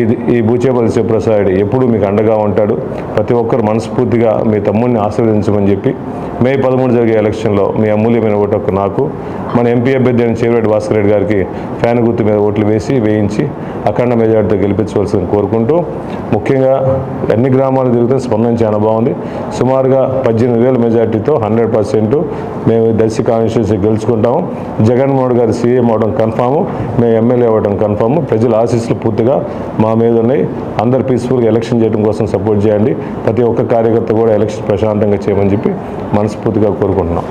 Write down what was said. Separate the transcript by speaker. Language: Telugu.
Speaker 1: ఇది ఈ బూచేపల్లి శివప్రసాద్ ఎప్పుడు మీకు అండగా ఉంటాడు. ప్రతి ఒక్కరు మనస్ఫూర్తిగా మీ తమ్ముడిని ఆశీర్వదించమని చెప్పి మే పదమూడు జరిగే ఎలక్షన్లో మీ అమూల్యమైన ఓటు నాకు. మన ఎంపీ అభ్యర్థి అయిన చేవిరెడ్డి భాస్కర్ రెడ్డి గారికి ఫ్యాన్ గుర్తు మీద ఓట్లు వేసి వేయించి అఖండ మెజార్టీతో గెలిపించవలసింది కోరుకుంటూ ముఖ్యంగా అన్ని గ్రామాలు తిరిగితే స్పందన చాలా బాగుంది సుమారుగా పద్దెనిమిది వేల మెజార్టీతో హండ్రెడ్ పర్సెంట్ మేము దర్శి కాన్స్టిట్యూన్సీ గెలుచుకుంటాము. జగన్మోహన్ గారు సీఎం అవడం కన్ఫాము. మేము ఎమ్మెల్యే అవ్వడం కన్ఫాము. ప్రజల ఆశీస్సులు పూర్తిగా మా మీద ఉన్నాయి. అందరు పీస్ఫుల్గా ఎలక్షన్ చేయడం కోసం సపోర్ట్ చేయండి. ప్రతి ఒక్క కార్యకర్త కూడా ఎలక్షన్ ప్రశాంతంగా చేయమని చెప్పి మనస్ఫూర్తిగా కోరుకుంటున్నాం.